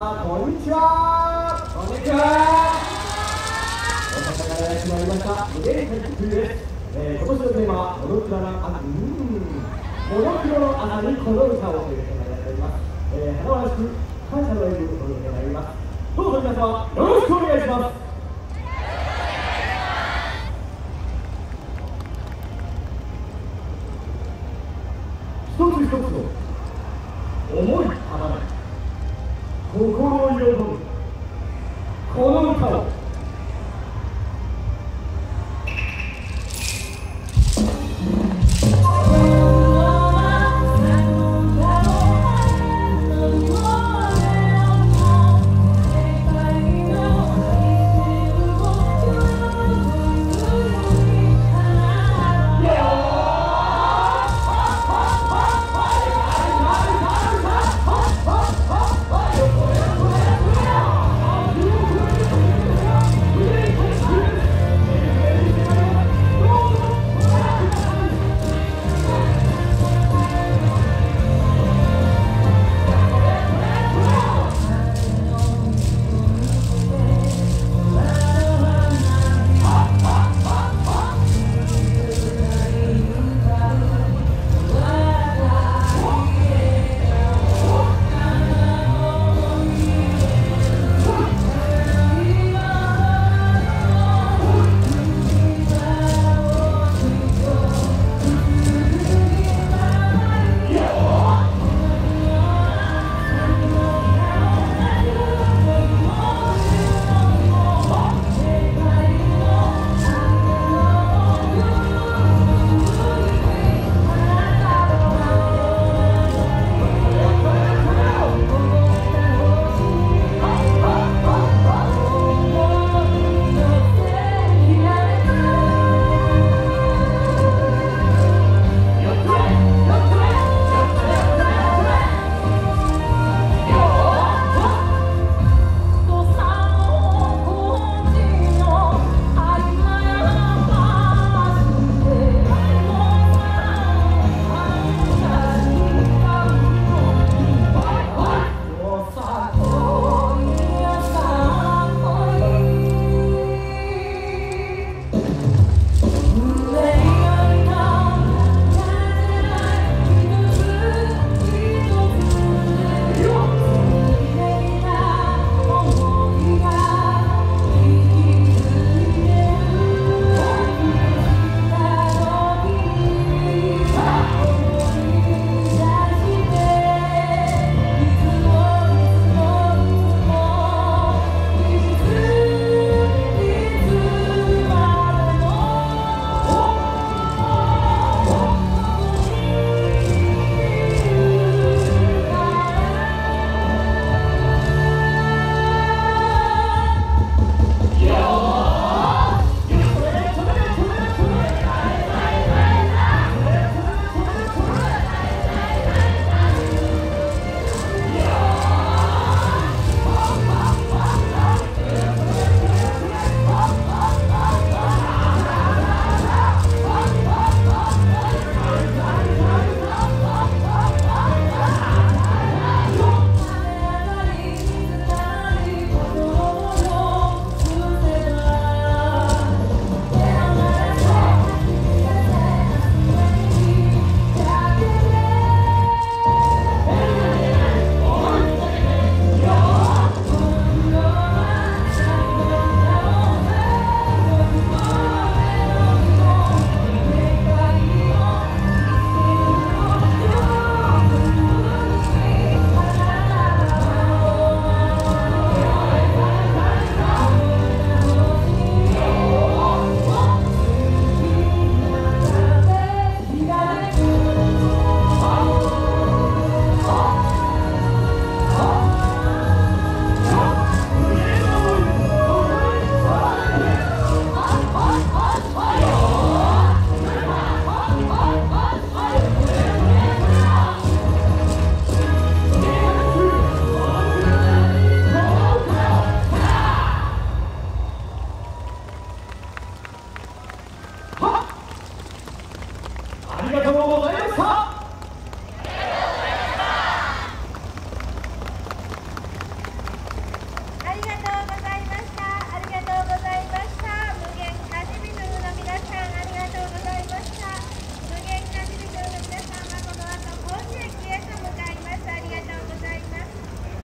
こんにちは。こんにちは。大阪からやってまいりました。無限回復です、えー、今年のテーマはモノクロの朝うんモノクロの朝にこの歌をというテーマでやっております、えー、花々しく感謝の演舞というテーマになります。どうぞ皆様よろしくお願いします。Who, who